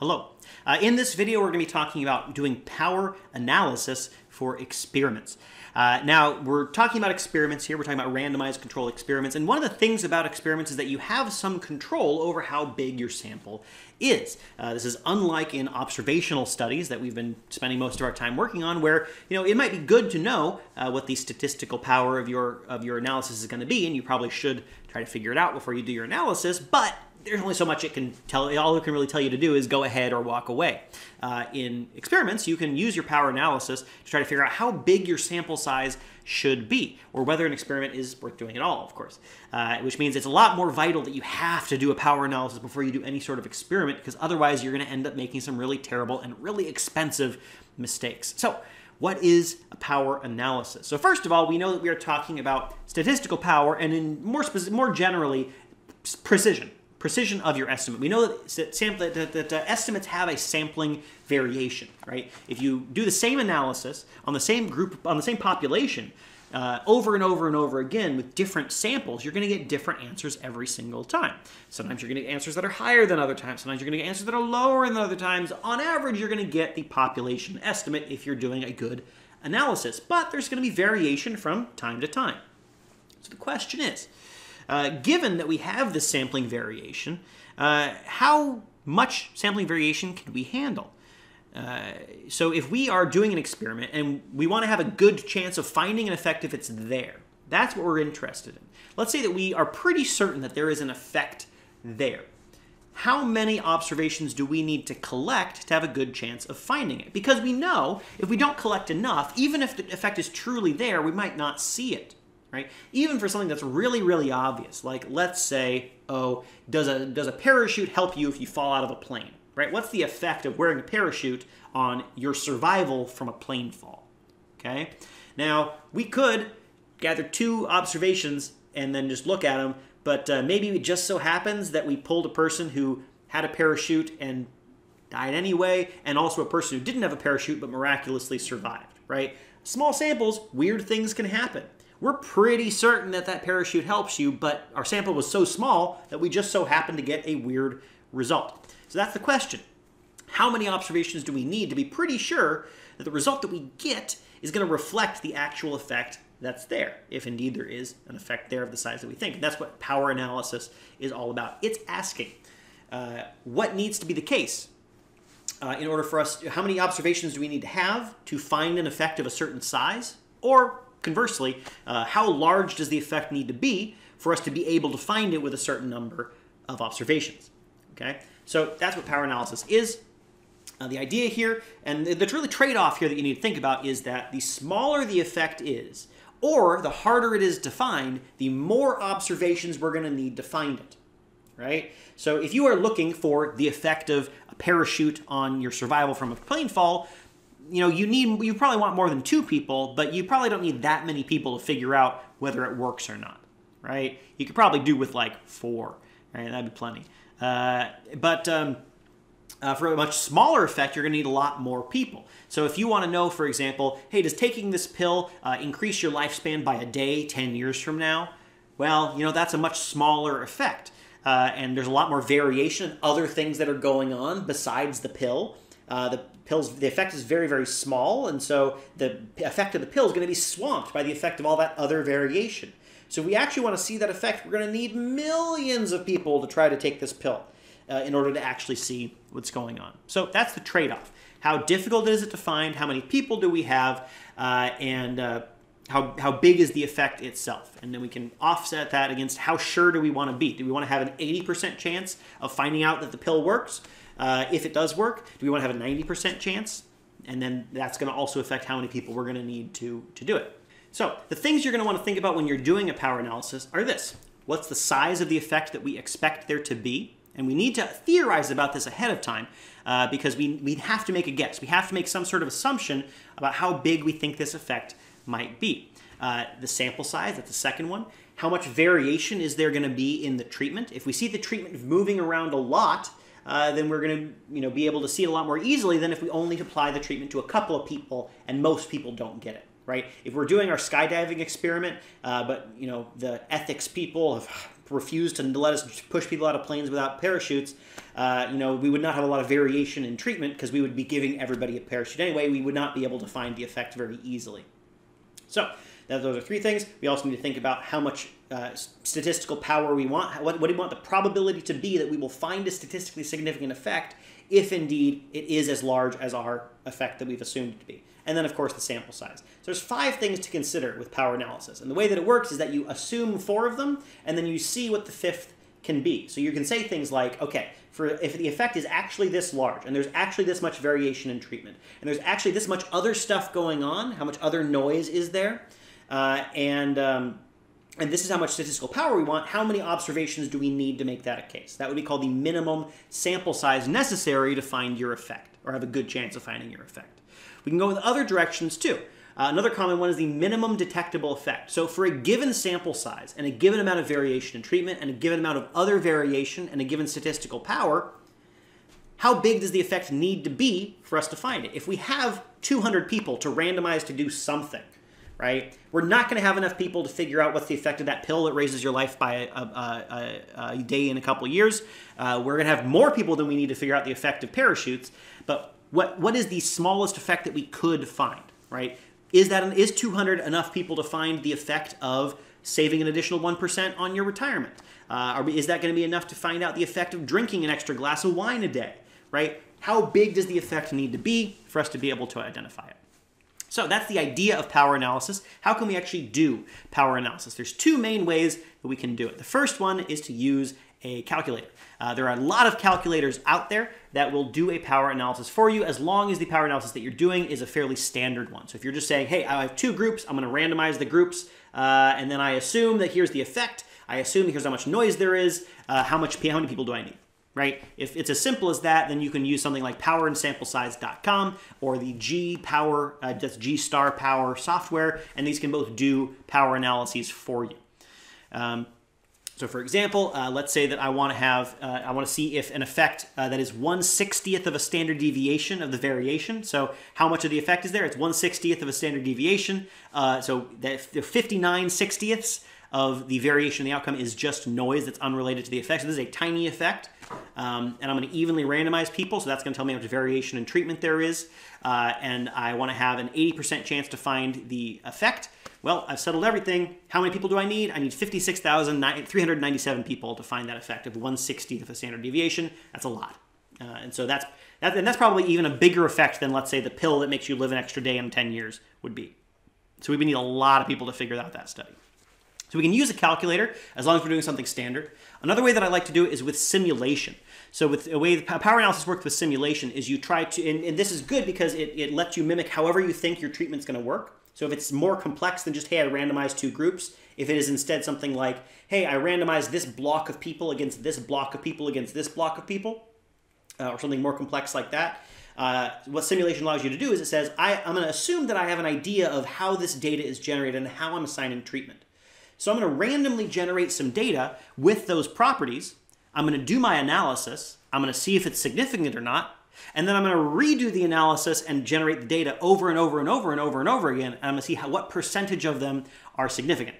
Hello. Uh, in this video, we're going to be talking about doing power analysis for experiments. Uh, now, we're talking about experiments here. We're talking about randomized control experiments. And one of the things about experiments is that you have some control over how big your sample is. Uh, this is unlike in observational studies that we've been spending most of our time working on, where you know it might be good to know uh, what the statistical power of your of your analysis is going to be, and you probably should try to figure it out before you do your analysis. But there's only so much it can tell. All it can really tell you to do is go ahead or walk away. Uh, in experiments, you can use your power analysis to try to figure out how big your sample size should be, or whether an experiment is worth doing at all, of course. Uh, which means it's a lot more vital that you have to do a power analysis before you do any sort of experiment, because otherwise you're going to end up making some really terrible and really expensive mistakes. So, what is a power analysis? So first of all, we know that we are talking about statistical power, and in more more generally, precision precision of your estimate. We know that, sample, that, that, that estimates have a sampling variation, right? If you do the same analysis on the same group, on the same population, uh, over and over and over again with different samples, you're going to get different answers every single time. Sometimes you're going to get answers that are higher than other times. Sometimes you're going to get answers that are lower than other times. On average, you're going to get the population estimate if you're doing a good analysis. But there's going to be variation from time to time. So the question is, uh, given that we have this sampling variation, uh, how much sampling variation can we handle? Uh, so if we are doing an experiment and we want to have a good chance of finding an effect if it's there, that's what we're interested in. Let's say that we are pretty certain that there is an effect there. How many observations do we need to collect to have a good chance of finding it? Because we know if we don't collect enough, even if the effect is truly there, we might not see it right? Even for something that's really, really obvious, like let's say, oh, does a does a parachute help you if you fall out of a plane, right? What's the effect of wearing a parachute on your survival from a plane fall? Okay, now we could gather two observations and then just look at them, but uh, maybe it just so happens that we pulled a person who had a parachute and died anyway, and also a person who didn't have a parachute but miraculously survived, right? Small samples, weird things can happen we're pretty certain that that parachute helps you, but our sample was so small that we just so happened to get a weird result. So that's the question. How many observations do we need to be pretty sure that the result that we get is going to reflect the actual effect that's there, if indeed there is an effect there of the size that we think? And that's what power analysis is all about. It's asking uh, what needs to be the case uh, in order for us, how many observations do we need to have to find an effect of a certain size? Or Conversely, uh, how large does the effect need to be for us to be able to find it with a certain number of observations? Okay, so that's what power analysis is. Uh, the idea here, and the, the really trade-off here that you need to think about is that the smaller the effect is, or the harder it is to find, the more observations we're going to need to find it. Right? So if you are looking for the effect of a parachute on your survival from a plane fall, you know, you need you probably want more than two people, but you probably don't need that many people to figure out whether it works or not, right? You could probably do with like four, right? That'd be plenty. Uh, but um, uh, for a much smaller effect, you're going to need a lot more people. So if you want to know, for example, hey, does taking this pill uh, increase your lifespan by a day 10 years from now? Well, you know, that's a much smaller effect. Uh, and there's a lot more variation, other things that are going on besides the pill. Uh, the pills, the effect is very, very small, and so the effect of the pill is going to be swamped by the effect of all that other variation. So we actually want to see that effect. We're going to need millions of people to try to take this pill uh, in order to actually see what's going on. So that's the trade-off. How difficult is it to find? How many people do we have? Uh, and uh, how, how big is the effect itself? And then we can offset that against how sure do we want to be? Do we want to have an 80% chance of finding out that the pill works? Uh, if it does work, do we want to have a 90% chance? And then that's going to also affect how many people we're going to need to, to do it. So the things you're going to want to think about when you're doing a power analysis are this. What's the size of the effect that we expect there to be? And we need to theorize about this ahead of time uh, because we, we have to make a guess. We have to make some sort of assumption about how big we think this effect might be. Uh, the sample size, that's the second one. How much variation is there going to be in the treatment? If we see the treatment moving around a lot, uh, then we're going to you know, be able to see it a lot more easily than if we only apply the treatment to a couple of people and most people don't get it. Right? If we're doing our skydiving experiment, uh, but you know the ethics people have refused to let us push people out of planes without parachutes, uh, you know, we would not have a lot of variation in treatment because we would be giving everybody a parachute anyway. We would not be able to find the effect very easily. So those are three things. We also need to think about how much uh, statistical power we want. What, what do we want the probability to be that we will find a statistically significant effect if indeed it is as large as our effect that we've assumed it to be. And then, of course, the sample size. So there's five things to consider with power analysis. And the way that it works is that you assume four of them, and then you see what the fifth can be. So you can say things like, okay, for if the effect is actually this large, and there's actually this much variation in treatment, and there's actually this much other stuff going on, how much other noise is there, uh, and um, and this is how much statistical power we want, how many observations do we need to make that a case? That would be called the minimum sample size necessary to find your effect, or have a good chance of finding your effect. We can go with other directions too. Uh, another common one is the minimum detectable effect. So for a given sample size and a given amount of variation in treatment and a given amount of other variation and a given statistical power, how big does the effect need to be for us to find it? If we have 200 people to randomize to do something, right? We're not going to have enough people to figure out what's the effect of that pill that raises your life by a, a, a, a day in a couple years. Uh, we're going to have more people than we need to figure out the effect of parachutes. But what what is the smallest effect that we could find, right? Is that is 200 enough people to find the effect of saving an additional 1% on your retirement? Uh, is that going to be enough to find out the effect of drinking an extra glass of wine a day, right? How big does the effect need to be for us to be able to identify it? So that's the idea of power analysis. How can we actually do power analysis? There's two main ways that we can do it. The first one is to use a calculator. Uh, there are a lot of calculators out there that will do a power analysis for you as long as the power analysis that you're doing is a fairly standard one. So if you're just saying, hey, I have two groups, I'm going to randomize the groups, uh, and then I assume that here's the effect, I assume here's how much noise there is, uh, how much how many people do I need? Right? If it's as simple as that, then you can use something like powerandsamplesize.com or the G Power, uh, that's G Star Power software, and these can both do power analyses for you. Um, so for example, uh, let's say that I want to have, uh, I want to see if an effect uh, that is 1 60th of a standard deviation of the variation. So how much of the effect is there? It's 1 60th of a standard deviation. Uh, so that 59 60ths of the variation in the outcome is just noise that's unrelated to the effect. So this is a tiny effect. Um, and I'm going to evenly randomize people, so that's going to tell me how much variation in treatment there is. Uh, and I want to have an 80% chance to find the effect. Well, I've settled everything. How many people do I need? I need 56,397 people to find that effect of 160th of a standard deviation. That's a lot. Uh, and so that's that, and that's probably even a bigger effect than, let's say, the pill that makes you live an extra day in 10 years would be. So we need a lot of people to figure out that study. So we can use a calculator as long as we're doing something standard. Another way that I like to do it is with simulation. So with the way power analysis works with simulation is you try to, and, and this is good because it, it lets you mimic however you think your treatment's going to work. So if it's more complex than just, hey, I randomized two groups, if it is instead something like, hey, I randomized this block of people against this block of people against this block of people, uh, or something more complex like that, uh, what simulation allows you to do is it says, I, I'm going to assume that I have an idea of how this data is generated and how I'm assigning treatment. So I'm going to randomly generate some data with those properties. I'm going to do my analysis. I'm going to see if it's significant or not. And then I'm going to redo the analysis and generate the data over and over and over and over and over again. And I'm going to see how, what percentage of them are significant.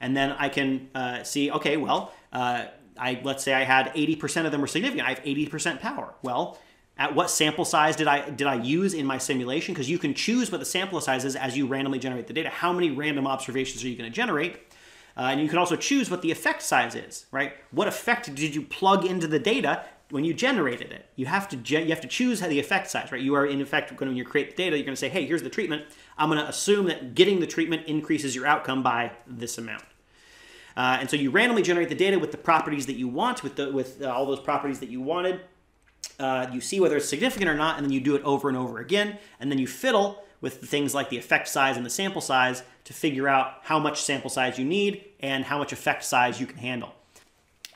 And then I can uh, see, okay, well, uh, I let's say I had 80% of them were significant. I have 80% power. Well, at what sample size did I did I use in my simulation? Because you can choose what the sample size is as you randomly generate the data. How many random observations are you going to generate? Uh, and you can also choose what the effect size is, right? What effect did you plug into the data when you generated it? You have to you have to choose how the effect size, right? You are in effect when you create the data, you're going to say, hey, here's the treatment. I'm going to assume that getting the treatment increases your outcome by this amount. Uh, and so you randomly generate the data with the properties that you want, with the, with uh, all those properties that you wanted. Uh, you see whether it's significant or not, and then you do it over and over again, and then you fiddle with things like the effect size and the sample size to figure out how much sample size you need and how much effect size you can handle.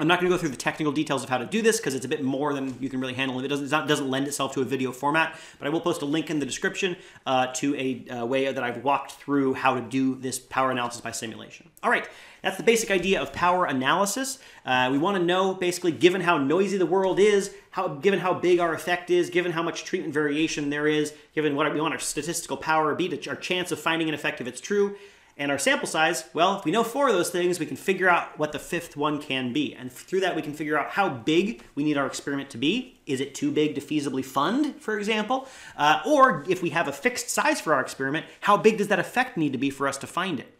I'm not going to go through the technical details of how to do this because it's a bit more than you can really handle. It doesn't, it doesn't lend itself to a video format, but I will post a link in the description uh, to a uh, way that I've walked through how to do this power analysis by simulation. All right, that's the basic idea of power analysis. Uh, we want to know, basically, given how noisy the world is, how, given how big our effect is, given how much treatment variation there is, given what we want our statistical power to be, our chance of finding an effect if it's true, And our sample size, well, if we know four of those things, we can figure out what the fifth one can be. And through that, we can figure out how big we need our experiment to be. Is it too big to feasibly fund, for example? Uh, or if we have a fixed size for our experiment, how big does that effect need to be for us to find it?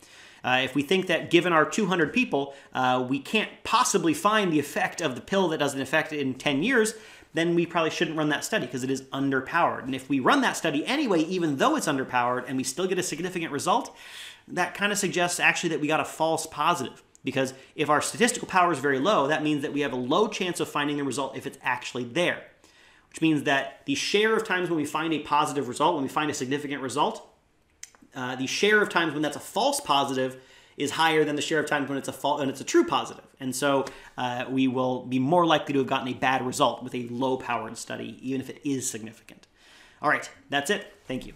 Uh, if we think that given our 200 people, uh, we can't possibly find the effect of the pill that doesn't affect it in 10 years, then we probably shouldn't run that study because it is underpowered. And if we run that study anyway, even though it's underpowered, and we still get a significant result, that kind of suggests actually that we got a false positive. Because if our statistical power is very low, that means that we have a low chance of finding the result if it's actually there. Which means that the share of times when we find a positive result, when we find a significant result, uh, the share of times when that's a false positive is higher than the share of times when it's a false and it's a true positive. And so uh, we will be more likely to have gotten a bad result with a low powered study, even if it is significant. All right, that's it. Thank you.